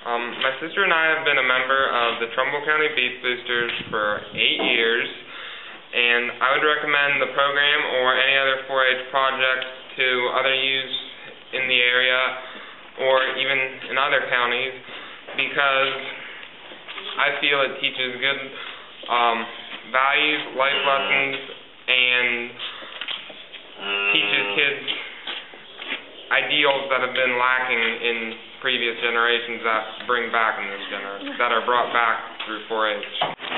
Um, my sister and I have been a member of the Trumbull County Beef Boosters for eight years, and I would recommend the program or any other 4-H project to other youths in the area or even in other counties because I feel it teaches good um, values, life lessons, and teaches kids ideals that have been lacking in previous generations that bring back in this gener that are brought back through 4-H.